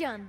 Invasion!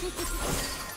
Ha ha ha ha!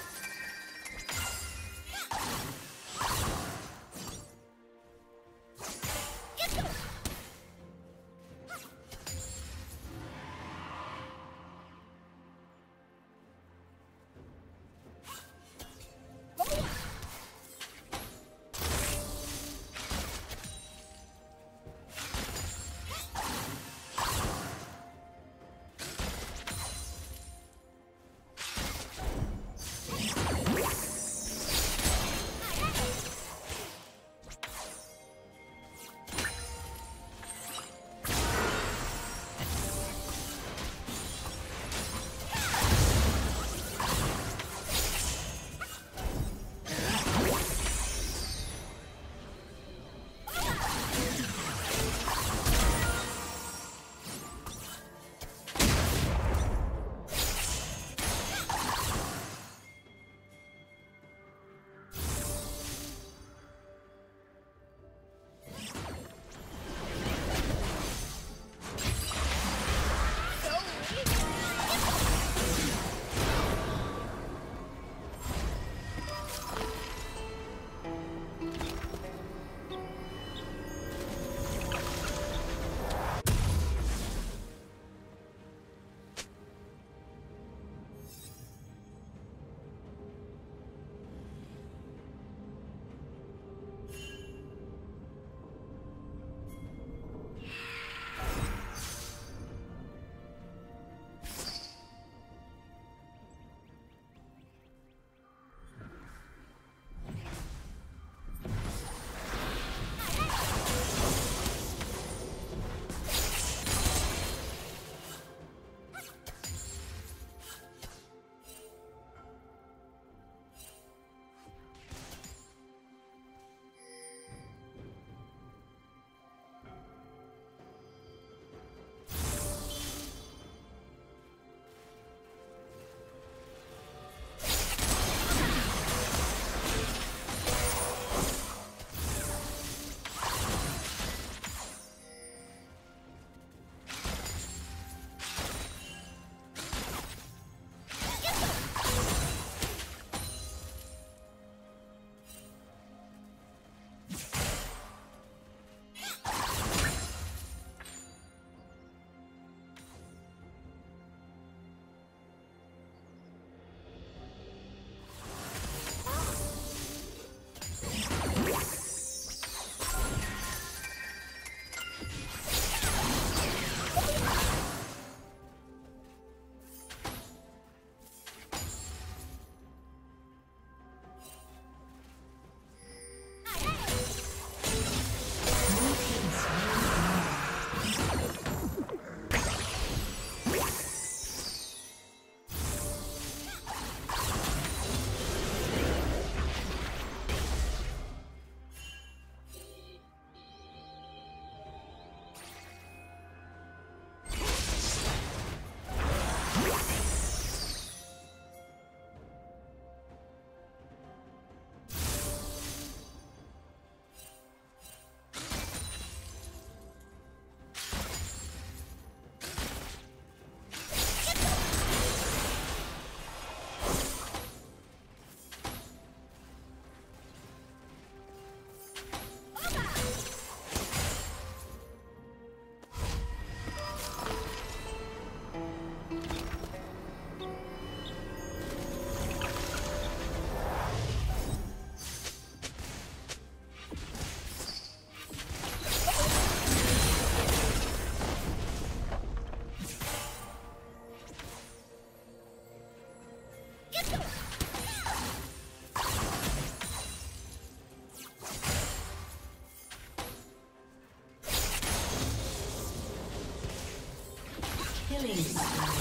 Killing